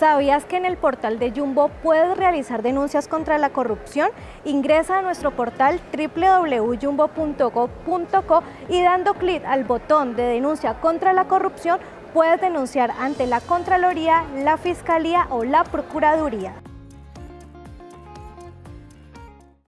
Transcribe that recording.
¿Sabías que en el portal de Jumbo puedes realizar denuncias contra la corrupción? Ingresa a nuestro portal www.jumbo.go.co y dando clic al botón de denuncia contra la corrupción puedes denunciar ante la Contraloría, la Fiscalía o la Procuraduría.